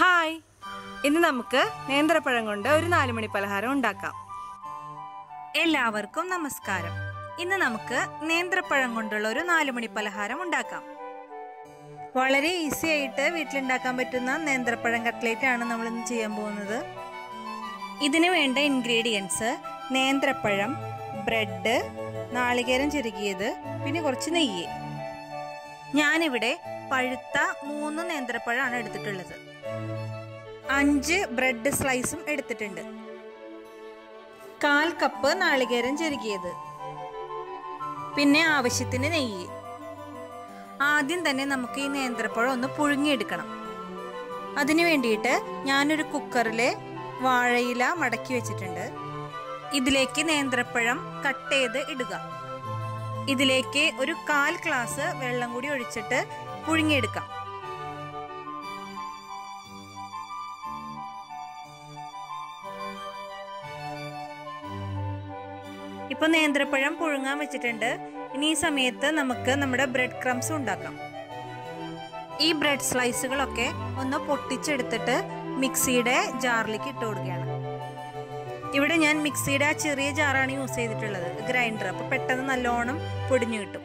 Hi. ഇന്ന് നമുക്ക് നേന്ത്രപ്പഴം കൊണ്ട് ഒരു നാലുമണി പലഹാരം ഉണ്ടാക്കാം. എല്ലാവർക്കും നമസ്കാരം. ഇന്ന് നമുക്ക് നേന്ത്രപ്പഴം കൊണ്ടുള്ള ഒരു നാലുമണി പലഹാരം ഉണ്ടാക്കാം. വളരെ ഈസി ആയിട്ട് വീട്ടിലുണ്ടാക്കാൻ പറ്റുന്ന നേന്ത്രപ്പഴം കട്ട്ലേറ്റ് ആണ് നമ്മൾ ഇന്ന് ചെയ്യാൻ പോകുന്നത്. ഇതിന് വേണ്ട ഇൻഗ്രീഡിയൻസ് നേന്ത്രപ്പഴം ബ്രെഡ് നാളികേരം ചെരുകിയത് പിന്നെ കുറച്ച് നെയ്യ്. ഞാനിവിടെ പഴുത്ത മൂന്ന് നേന്ത്രപ്പഴമാണ് എടുത്തിട്ടുള്ളത്. അഞ്ച് ബ്രെഡ് സ്ലൈസും എടുത്തിട്ടുണ്ട്. കാൽ കപ്പ് നാളികേരം ചെരുകിയത് പിന്നെ ആവശ്യത്തിന് നെയ്യ്. ആദ്യം തന്നെ നമുക്ക് ഈ നേന്ത്രപ്പഴം ഒന്ന് പുഴുങ്ങിയെടുക്കണം. അതിനു വേണ്ടിയിട്ട് ഞാനൊരു കുക്കറിൽ വാഴയില മടക്കി വെച്ചിട്ടുണ്ട്. ഇതിലേക്ക് നേന്ത്രപ്പഴം കട്ട് ചെയ്ത് ഇടുക. ഇതിലേക്ക് ഒരു കാൽ ഗ്ലാസ് വെള്ളം കൂടി ഒഴിച്ചിട്ട് പുഴുങ്ങിയെടുക്കാം. ഇപ്പൊ നേന്ത്രപ്പഴം പുഴുങ്ങാൻ വെച്ചിട്ടുണ്ട്. ഇനി ഈ സമയത്ത് നമുക്ക് നമ്മുടെ ബ്രെഡ് ക്രംസ് ഉണ്ടാക്കാം. ഈ ബ്രെഡ് സ്ലൈസുകളൊക്കെ ഒന്ന് പൊട്ടിച്ചെടുത്തിട്ട് മിക്സിയുടെ ജാറിലേക്ക് ഇട്ട് കൊടുക്കുകയാണ്. ഇവിടെ ഞാൻ മിക്സിയുടെ ആ ചെറിയ ജാറാണ് യൂസ് ചെയ്തിട്ടുള്ളത്. ഗ്രൈൻഡർ അപ്പോൾ പെട്ടെന്ന് നല്ലോണം പൊടിഞ്ഞു കിട്ടും.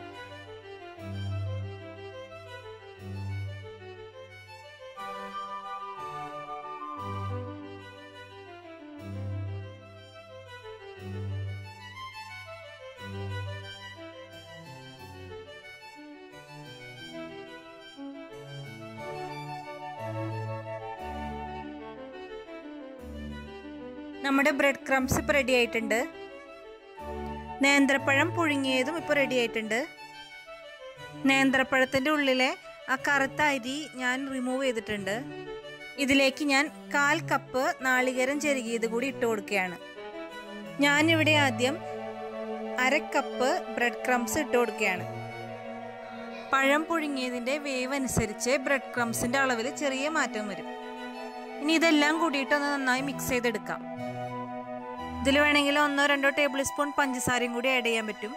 നമ്മുടെ ബ്രെഡ് ക്രംസ് ഇപ്പോൾ റെഡി ആയിട്ടുണ്ട്. നേന്ത്രപ്പഴം പുഴുങ്ങിയതും ഇപ്പോൾ റെഡി ആയിട്ടുണ്ട്. നേന്ത്രപ്പഴത്തിന്റെ ഉള്ളിലെ ആ കറുത്ത അരി ഞാൻ റിമൂവ് ചെയ്തിട്ടുണ്ട്. ഇതിലേക്ക് ഞാൻ കാൽ കപ്പ് നാളികേരം ചെരുകിയത് കൂടി ഇട്ട് കൊടുക്കുകയാണ്. ഞാനിവിടെ ആദ്യം അര കപ്പ് ബ്രെഡ് ക്രംസ് ഇട്ട് കൊടുക്കുകയാണ്. പഴം പുഴുങ്ങിയതിന്റെ വേവ് അനുസരിച്ച് ബ്രെഡ് ക്രംസിന്റെ അളവിൽ ചെറിയ മാറ്റം വരും. ഇനി ഇതെല്ലാം കൂടിയിട്ട് ഒന്ന് നന്നായി മിക്സ് ചെയ്തെടുക്കാം. ഇതിൽ വേണമെങ്കിൽ ഒന്നോ രണ്ടോ ടേബിൾ സ്പൂൺ പഞ്ചസാരയും കൂടി ആഡ് ചെയ്യാൻ പറ്റും.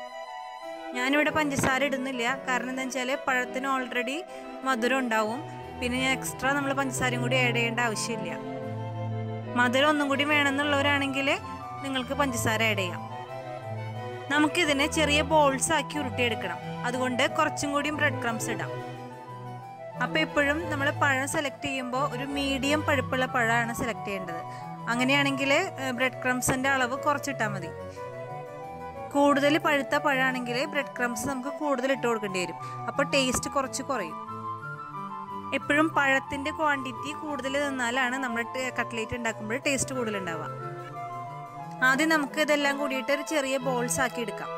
ഞാനിവിടെ പഞ്ചസാര ഇടുന്നില്ല. കാരണം എന്താ വെച്ചാൽ പഴത്തിന് ഓൾറെഡി മധുരം ഉണ്ടാവും. പിന്നെ ഞാൻ എക്സ്ട്രാ നമ്മൾ പഞ്ചസാരയും കൂടി ആഡ് ചെയ്യേണ്ട ആവശ്യമില്ല. മധുരം ഒന്നും കൂടി വേണമെന്നുള്ളവരാണെങ്കിൽ നിങ്ങൾക്ക് പഞ്ചസാര ആഡ് ചെയ്യാം. നമുക്കിതിനെ ചെറിയ ബോൾസ് ആക്കി ഉരുട്ടിയെടുക്കണം. അതുകൊണ്ട് കുറച്ചും കൂടി ബ്രെഡ് ക്രംസ് ഇടാം. അപ്പോൾ എപ്പോഴും നമ്മൾ പഴം സെലക്ട് ചെയ്യുമ്പോൾ ഒരു മീഡിയം പഴുപ്പുള്ള പഴമാണ് സെലക്ട് ചെയ്യേണ്ടത്. അങ്ങനെയാണെങ്കിൽ ബ്രെഡ് ക്രംസിന്റെ അളവ് കുറച്ചിട്ടാൽ മതി. കൂടുതൽ പഴുത്ത പഴമാണെങ്കിൽ ബ്രെഡ് ക്രംസ് നമുക്ക് കൂടുതൽ ഇട്ട് കൊടുക്കേണ്ടി വരും. അപ്പോൾ ടേസ്റ്റ് കുറച്ച് കുറയും. എപ്പോഴും പഴത്തിന്റെ ക്വാണ്ടിറ്റി കൂടുതൽ തന്നാലാണ് നമ്മൾ കട്ട്ലേറ്റ് ഉണ്ടാക്കുമ്പോൾ ടേസ്റ്റ് കൂടുതൽ ഉണ്ടാവുക. ആദ്യം നമുക്ക് ഇതെല്ലാം കൂടിയിട്ട് ഒരു ചെറിയ ബോൾസ് ആക്കി എടുക്കാം.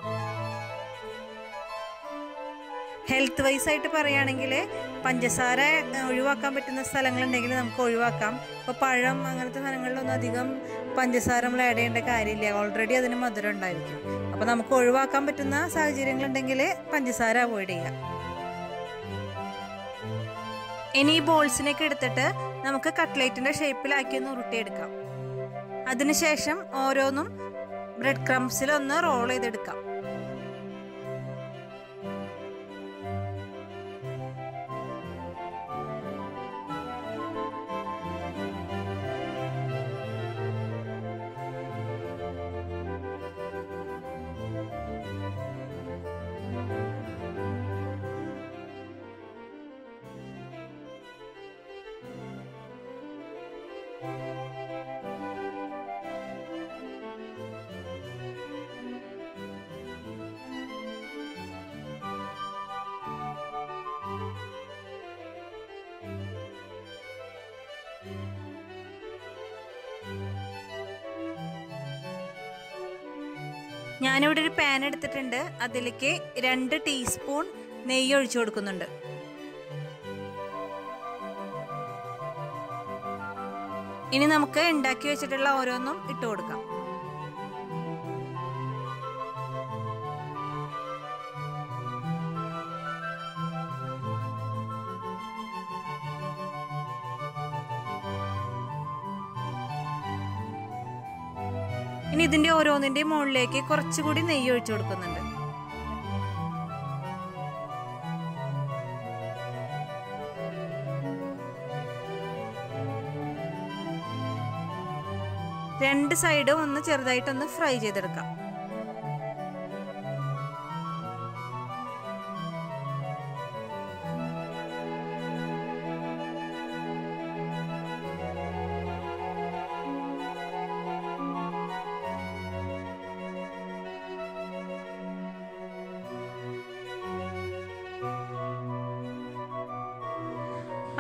ഹെൽത്ത് വൈസ് ആയിട്ട് പറയുകയാണെങ്കിൽ പഞ്ചസാര ഒഴിവാക്കാൻ പറ്റുന്ന സ്ഥലങ്ങളുണ്ടെങ്കിൽ നമുക്ക് ഒഴിവാക്കാം. ഇപ്പോൾ പഴം അങ്ങനത്തെ സാധനങ്ങളിലൊന്നും അധികം പഞ്ചസാര നമ്മൾ ആഡ് ചെയ്യേണ്ട കാര്യമില്ല. ഓൾറെഡി അതിന് മധുരം ഉണ്ടായിരിക്കും. അപ്പോൾ നമുക്ക് ഒഴിവാക്കാൻ പറ്റുന്ന സാഹചര്യങ്ങളുണ്ടെങ്കിൽ പഞ്ചസാര അവോയ്ഡ് ചെയ്യാം. ഇനി ഈ ബോൾസിനൊക്കെ എടുത്തിട്ട് നമുക്ക് കട്ട്ലേറ്റിന്റെ ഷേപ്പിലാക്കി ഒന്ന് ഉരുട്ടിയെടുക്കാം. അതിനുശേഷം ഓരോന്നും ബ്രെഡ് ക്രംസിലൊന്ന് റോൾ ചെയ്തെടുക്കാം. ഞാനിവിടെ ഒരു പാൻ എടുത്തിട്ടുണ്ട്. അതിലേക്ക് രണ്ട് ടീസ്പൂൺ നെയ്യ് ഒഴിച്ചു കൊടുക്കുന്നുണ്ട്. ഇനി നമുക്ക് ഉണ്ടാക്കി വെച്ചിട്ടുള്ള ഓരോന്നും ഇട്ട് കൊടുക്കാം. ഇനി ഇതിന്റെ ഓരോന്നിന്റെ മുകളിലേക്ക് കുറച്ചുകൂടി നെയ്യ് ഒഴിച്ചു കൊടുക്കുന്നുണ്ട്. രണ്ട് സൈഡും ഒന്ന് ചെറുതായിട്ടൊന്ന് ഫ്രൈ ചെയ്തെടുക്കാം.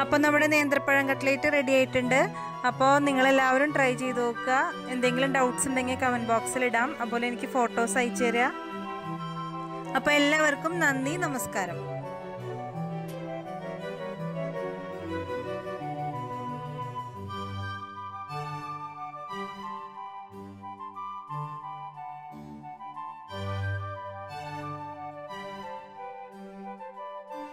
അപ്പോൾ നമ്മുടെ നേന്ത്രപ്പഴം കട്ട്ലേറ്റ് റെഡി ആയിട്ടുണ്ട്. അപ്പോൾ നിങ്ങളെല്ലാവരും ട്രൈ ചെയ്ത് നോക്കുക. എന്തെങ്കിലും ഡൗട്ട്സ് ഉണ്ടെങ്കിൽ കമന്റ് ബോക്സിൽ ഇടാം. അതുപോലെ എനിക്ക് ഫോട്ടോസ് അയച്ചു തരിക അപ്പോൾ എല്ലാവർക്കും നന്ദി നമസ്കാരം.